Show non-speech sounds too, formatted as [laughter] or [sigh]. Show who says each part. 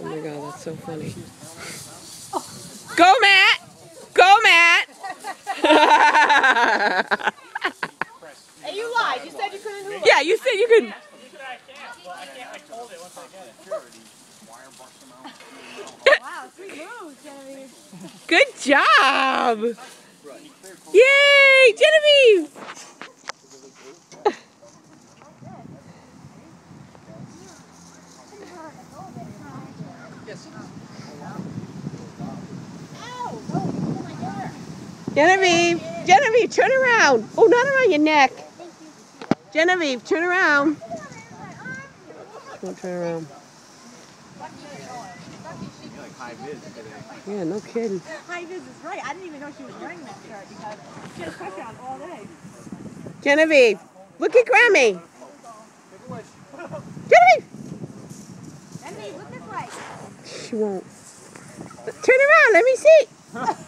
Speaker 1: Oh my god, that's so funny. Go, Matt! Go, Matt!
Speaker 2: Hey, you lied. You said you couldn't do it.
Speaker 1: yeah, you said you could.
Speaker 3: You said I can't. Well, I can't. I told it once I get it.
Speaker 2: Wow, sweet moves, Genevieve.
Speaker 1: Good job! Yay, Genevieve! Genevieve, Genevieve, turn around. Oh, not around your neck. Genevieve, turn around. Don't turn around. Yeah, no kidding.
Speaker 2: High vis is right. I didn't even know she was wearing that shirt because she had a pressure on all day.
Speaker 1: Genevieve, look at Grammy. Genevieve!
Speaker 2: Genevieve, look this way.
Speaker 1: She won't. Turn around, let me see. [laughs]